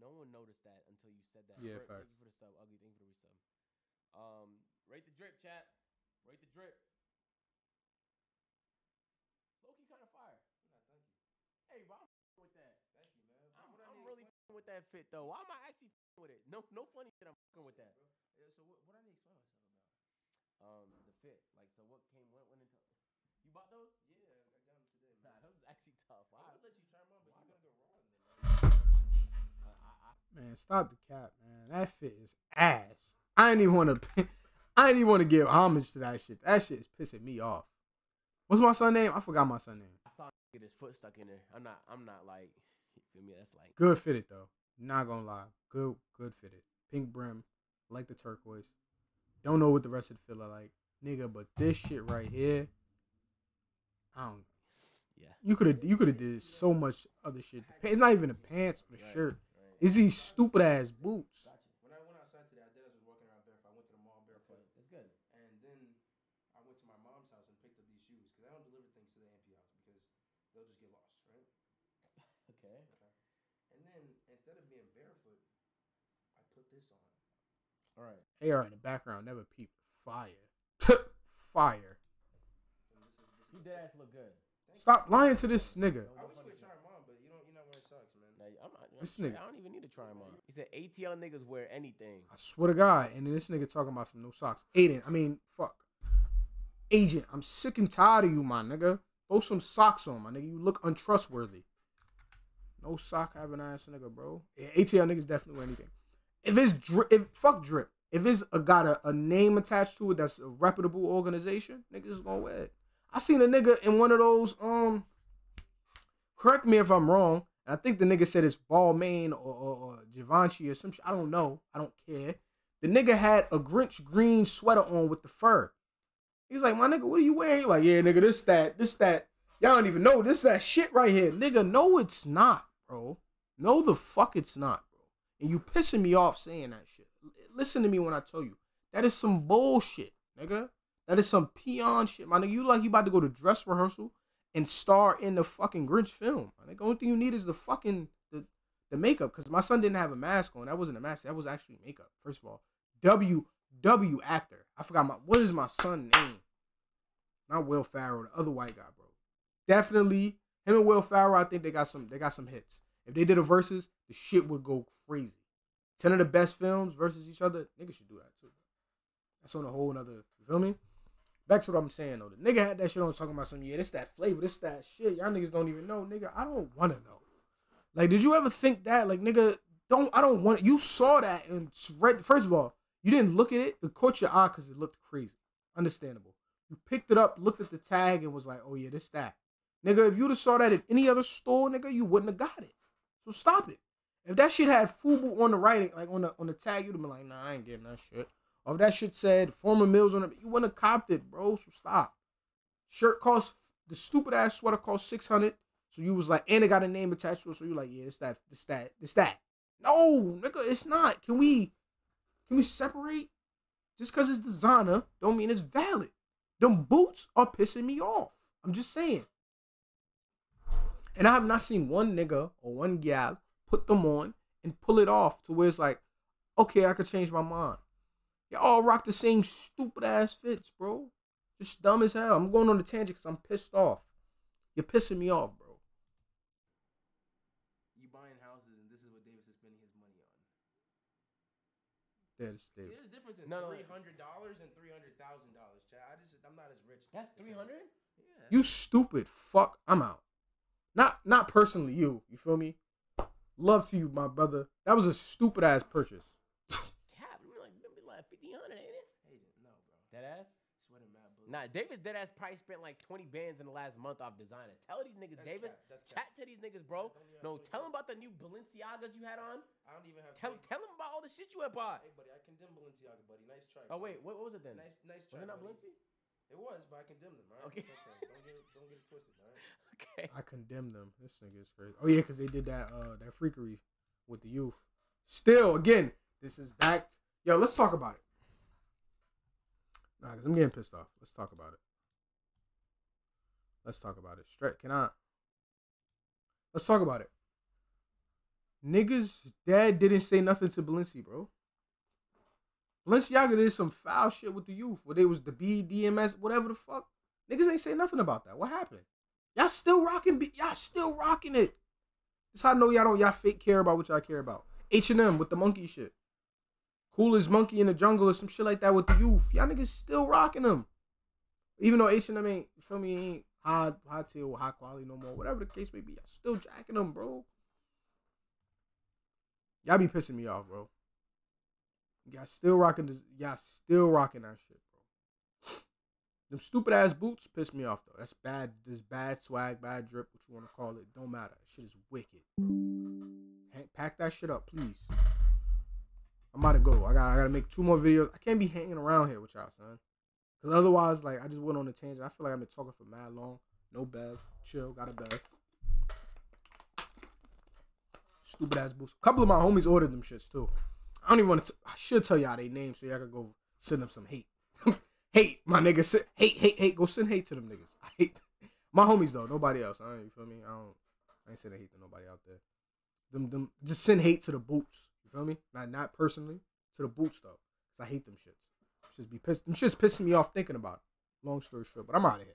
no one noticed that until you said that. Yeah, Bert. Thank you for the sub. Ugly, thank you for the resub. Um, rate the drip, chat. Rate the drip. Loki kind of fire. Hey, bro, I'm f***ing with that. Thank you, man. I'm, What I I'm really explain- with that fit though. Why am I actually f***ing with it? No, no funny shit. I'm f***ing with that. Yeah, so what, what I need to explain myself about? Um, the fit. Like, so what came? What went into? You bought those? Yeah, I got them today, Man. Nah, those actually tough. I I, would let you try them on, but Why you're gonna go raw in them. man. I, I, Man, stop the cap, man. That fit is ass. I ain't even want to. I ain't even want to give homage to that shit. That shit is pissing me off. What's my son name? I forgot my son name. I saw get his foot stuck in there. I'm not. I'm not like. Feel me? That's like. Good fitted though. Not gonna lie. Good, good fitted. Pink brim. Like the turquoise. Don't know what the rest of the fit are like, nigga. But this shit right here, I don't. Yeah. You could have. You could have did so much other shit. It's not even the pants or the Right, shirt. Right. It's these stupid ass boots. Gotcha. When I went outside today, I did as was walking around barefoot. I went to the mall barefoot, that's good. and then I went to my mom's house and picked up these shoes because I don't deliver things to the MP house because they'll just get lost, right? Okay. Okay. And then instead of being barefoot, I put this on. All right. AR in the background never peeped. Fire. Fire. And this is, this You dead ass look good. Stop lying to this nigga. I wish you would try them on, but you don't. You're not wearing socks, man. Nah, I'm not. I'm This nigga- I don't even need to try them on. He said ATL niggas wear anything. I swear to God. And then this nigga talking about some no socks. Aiden, I mean, fuck. Agent, I'm sick and tired of you, my nigga. Throw some socks on, my nigga. You look untrustworthy. No sock having ass nigga, bro. Yeah, ATL niggas definitely wear anything. If it's drip, if fuck drip. If it's a, got a, a name attached to it that's a reputable organization, niggas is gonna wear it. I seen a nigga in one of those, um, correct me if I'm wrong. I think the nigga said it's Balmain or, or, or Givenchy or some shit. I don't know. I don't care. The nigga had a Grinch green sweater on with the fur. He's like, my nigga, what are you wearing? Like, yeah, nigga, this, that, this, that. Y'all don't even know this, that shit right here. Nigga, no, it's not, bro. No, the fuck it's not, bro. And you pissing me off saying that shit. Listen to me when I tell you. That is some bullshit, nigga. That is some peon shit, my nigga. You like you about to go to dress rehearsal and star in the fucking Grinch film. My nigga, only thing you need is the fucking the, the makeup. Cause my son didn't have a mask on. That wasn't a mask. That was actually makeup. First of all, W W actor. I forgot my what is my son name? Not Will Ferrell, the other white guy, bro. Definitely him and Will Ferrell. I think they got some. They got some hits. If they did a versus, the shit would go crazy. Ten of the best films versus each other. Niggas should do that too. That's on a whole nother. You feel me? To what I'm saying though. The nigga had that shit on talking about some. Yeah, this that flavor. This that shit. Y'all niggas don't even know, nigga. I don't want to know. Like, did you ever think that? Like, nigga, don't. I don't want. You saw that and read. First of all, you didn't look at it. It caught your eye because it looked crazy. Understandable. You picked it up, looked at the tag, and was like, "Oh yeah, this that." Nigga, if you'd have saw that at any other store, nigga, you wouldn't have got it. So stop it. If that shit had FUBU on the writing, like on the on the tag, you'd have been like, "Nah, I ain't getting that shit." Or if that shit said former Mills on it, you wouldn't have copped it, bro. So stop. Shirt cost the stupid ass sweater cost six hundred. So you was like, and it got a name attached to it. So you like, yeah, it's that, it's that, it's that. No, nigga, it's not. Can we, can we separate? Just because it's designer, don't mean it's valid. Them boots are pissing me off. I'm just saying. And I have not seen one nigga or one gal put them on and pull it off to where it's like, okay, I could change my mind. Y'all all rock the same stupid ass fits, bro. Just dumb as hell. I'm going on the tangent because I'm pissed off. You're pissing me off, bro. You buying houses, and this is what Davis is spending his money on. That's See, David. There's a difference in No, no. three hundred dollars and three hundred thousand dollars, Chad. I just, I'm not as rich. That's as three Yeah. You stupid fuck. I'm out. Not not personally you. You feel me? Love to you, my brother. That was a stupid ass purchase. Cap, you like, you be like fifty hundred, ain't it? Agent, no, bro. Dead ass. Sweating mad bullets. Nah, Davis dead ass probably spent like twenty bands in the last month off designer. Tell these niggas, That's Davis. cap, that's cap. Chat to these niggas, bro. Don't even have No, tell them about the new Balenciagas you had on. I don't even have. Tell 20 tell them about all the shit you had bought. Hey, buddy, I condemn Balenciaga, buddy. Nice try. Oh buddy. wait, what, what was it then? Nice, nice Was try. it not buddy. Balenci? It was, but I condemned them. All right. Okay. Don't get, it, don't get it twisted. All right. Okay. I condemn them. This nigga is crazy. Oh yeah, because they did that uh that freakery with the youth. Still, again, this is backed. Yo, let's talk about it. Nah, cause I'm getting pissed off. Let's talk about it. Let's talk about it. Straight. Can I? Let's talk about it. Niggas dad didn't say nothing to Balenci, bro. Balenciaga did some foul shit with the youth, where they was the BDMS, whatever the fuck. Niggas ain't say nothing about that. What happened? Y'all still rocking? B- y'all still rocking it? That's how I know y'all don't. Y'all fake care about what y'all care about. H and M with the monkey shit. Coolest monkey in the jungle or some shit like that with the youth. Y'all niggas still rocking them. Even though H and M ain't, feel me, ain't high, high tier, high quality no more. Whatever the case may be, y'all still jacking them, bro. Y'all be pissing me off, bro. Y'all still rocking this. Y'all still rocking that shit, bro. Them stupid ass boots piss me off though. That's bad. This bad swag, bad drip, what you want to call it. Don't matter. Shit is wicked. Hey, Pack that shit up, please. I'm about to go. I got. I gotta make two more videos. I can't be hanging around here with y'all, son. Cause otherwise, like, I just went on a tangent. I feel like I've been talking for mad long. No bev. Chill. Got a bev. Stupid ass boots. A couple of my homies ordered them shits too. I don't even want to. I should tell y'all their names so y'all can go send them some hate. hate, my nigga. Hate, hate, hate. Go send hate to them niggas. I hate my homies though. Nobody else. I don't. You feel me? I don't. I ain't sending hate to nobody out there. Them, them. Just send hate to the boots. You feel me? Not, not personally to the boots though, cause I hate them shits. Just be pissed. Them shits pissing me off thinking about it. Long story short, but I'm out of here.